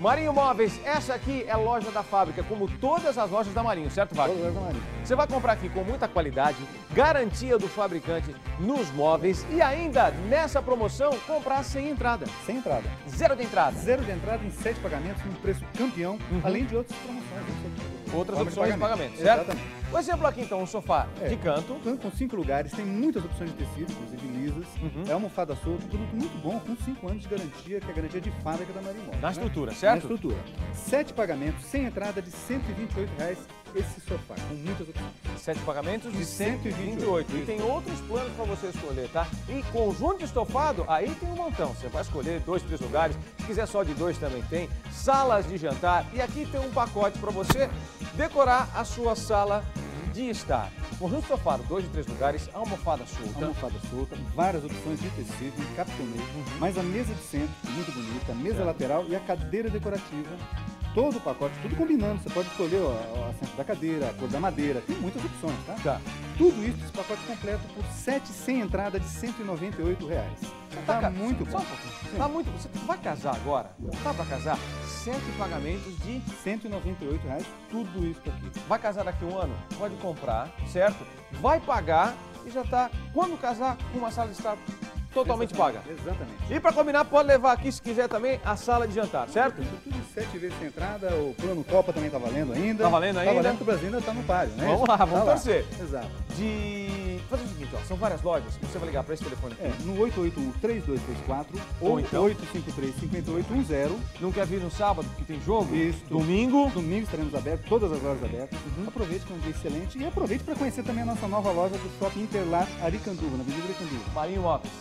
Marinho Móveis, essa aqui é a loja da fábrica, como todas as lojas da Marinho, certo, Wagner? Todas as da Marinho. Você vai comprar aqui com muita qualidade, garantia do fabricante nos móveis e ainda nessa promoção comprar sem entrada. Sem entrada. Zero de entrada. Zero de entrada em sete pagamentos, num preço campeão, Uhum. além de outras promoções. Outras Forma opções de pagamento, certo? Exatamente. O exemplo aqui então, um sofá É. de canto. Então, com cinco lugares, tem muitas opções de tecido, inclusive lisas. Uhum. É almofada solta, um produto muito bom, com cinco anos de garantia, que é a garantia de fábrica da Marinho Móveis, Na né? estrutura, Na certo? estrutura. Sete pagamentos, sem entrada, de 128 reais esse sofá, com muitas opções. Sete pagamentos de De 128. 128. E tem outros planos para você escolher, tá? E conjunto de estofado, aí tem um montão. Você vai escolher dois, três lugares. Se quiser só de dois também tem. Salas de jantar. E aqui tem um pacote para você decorar a sua sala de estar. Conjunto estofado, dois de três lugares, almofada solta. Almofada solta, várias opções de tecido, em captonê, mais a mesa de centro, muito bonita, a mesa Certo. lateral e a cadeira decorativa. Todo o pacote, tudo combinando. Você pode escolher o assento da cadeira, a cor da madeira, tem muitas opções, tá? Tá. Tudo isso, esse pacote completo, por 7 sem entrada de 198 reais. Tá, ca- muito Só bom. um. Tá muito. Você vai casar agora? Tá para casar? Sete pagamentos de 198 reais, tudo isso aqui. Vai casar daqui a um ano? Pode comprar, certo? Vai pagar e já tá, quando casar, com uma sala de estar totalmente paga. Exatamente. E para combinar, pode levar aqui, se quiser também, a sala de jantar, certo? Tudo, sete vezes sem entrada, o plano Copa também tá valendo ainda. Tá valendo ainda? Tá valendo que o Brasil ainda tá no páreo, né? Vamos lá, Tá vamos torcer. Exato. De... Fazer o seguinte, ó, são várias lojas, você vai ligar para esse telefone aqui. É, no 881-3234 Ou ou então- 853-5810. Não quer vir no sábado, porque tem jogo? Isso. Domingo? Domingo estaremos abertos, todas as lojas abertas. Uhum. Aproveite que é um dia excelente e aproveite para conhecer também a nossa nova loja do Shopping Interlar Aricanduva, na Avenida Aricanduva. Marinho Móveis.